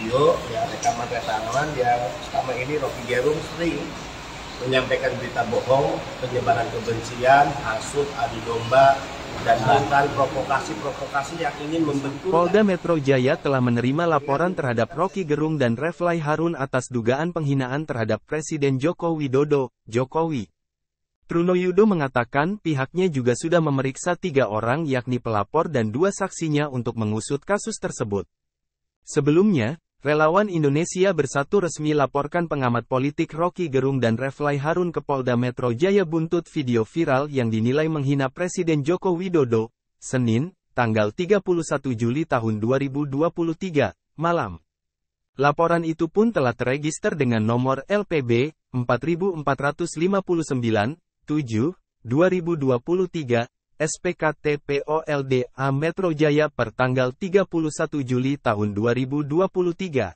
video ya rekaman-rekaman yang selama ini Rocky Gerung sering menyampaikan berita bohong, penyebaran kebencian, hasut, adu domba, dan bahkan provokasi-provokasi yang ingin membentuk Polda Metro Jaya telah menerima laporan terhadap Rocky Gerung dan Reflai Harun atas dugaan penghinaan terhadap Presiden Joko Widodo, Jokowi. Truno Yudo mengatakan pihaknya juga sudah memeriksa tiga orang yakni pelapor dan dua saksinya untuk mengusut kasus tersebut. Sebelumnya, relawan Indonesia Bersatu resmi laporkan pengamat politik Rocky Gerung dan Reflai Harun ke Polda Metro Jaya buntut video viral yang dinilai menghina Presiden Joko Widodo, Senin, tanggal 31 Juli tahun 2023, malam. Laporan itu pun telah terregister dengan nomor LPB 4459 7, 2023, SPKTPOLDA Metro Jaya per tanggal 31 Juli tahun 2023.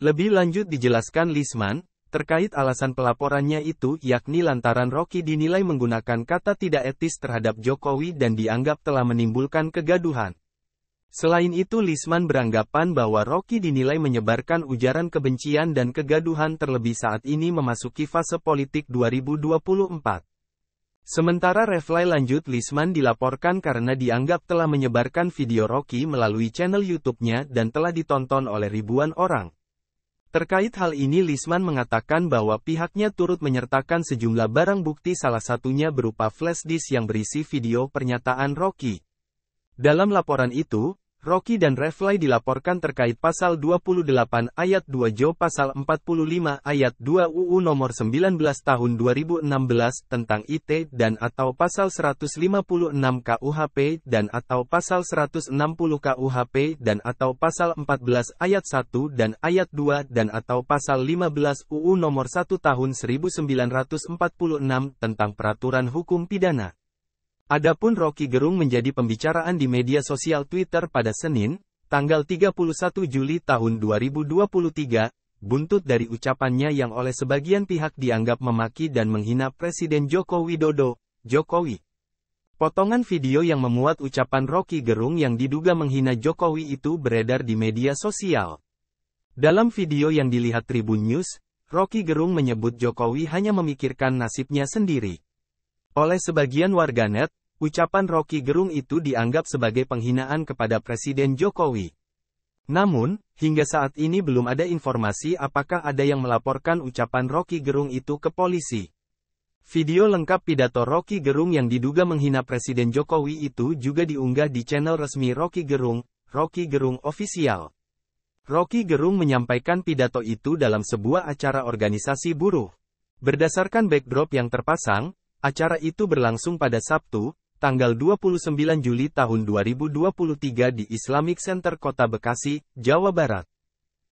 Lebih lanjut dijelaskan Lisman, terkait alasan pelaporannya itu yakni lantaran Rocky dinilai menggunakan kata tidak etis terhadap Jokowi dan dianggap telah menimbulkan kegaduhan. Selain itu Lisman beranggapan bahwa Rocky dinilai menyebarkan ujaran kebencian dan kegaduhan terlebih saat ini memasuki fase politik 2024. Sementara Refly lanjut Lisman dilaporkan karena dianggap telah menyebarkan video Rocky melalui channel YouTube-nya dan telah ditonton oleh ribuan orang. Terkait hal ini Lisman mengatakan bahwa pihaknya turut menyertakan sejumlah barang bukti salah satunya berupa flash disk yang berisi video pernyataan Rocky. Dalam laporan itu, Rocky dan Refly dilaporkan terkait pasal 28 ayat 2 Jo pasal 45 ayat 2 UU nomor 19 tahun 2016 tentang IT dan atau pasal 156 KUHP dan atau pasal 160 KUHP dan atau pasal 14 ayat 1 dan ayat 2 dan atau pasal 15 UU nomor 1 tahun 1946 tentang peraturan hukum pidana. Adapun Rocky Gerung menjadi pembicaraan di media sosial Twitter pada Senin, tanggal 31 Juli tahun 2023, buntut dari ucapannya yang oleh sebagian pihak dianggap memaki dan menghina Presiden Joko Widodo, Jokowi. Potongan video yang memuat ucapan Rocky Gerung yang diduga menghina Jokowi itu beredar di media sosial. Dalam video yang dilihat Tribun News, Rocky Gerung menyebut Jokowi hanya memikirkan nasibnya sendiri. Oleh sebagian warganet, ucapan Rocky Gerung itu dianggap sebagai penghinaan kepada Presiden Jokowi. Namun, hingga saat ini belum ada informasi apakah ada yang melaporkan ucapan Rocky Gerung itu ke polisi. Video lengkap pidato Rocky Gerung yang diduga menghina Presiden Jokowi itu juga diunggah di channel resmi Rocky Gerung, Rocky Gerung Official. Rocky Gerung menyampaikan pidato itu dalam sebuah acara organisasi buruh. Berdasarkan backdrop yang terpasang, Acara itu berlangsung pada Sabtu, tanggal 29 Juli tahun 2023 di Islamic Center Kota Bekasi, Jawa Barat.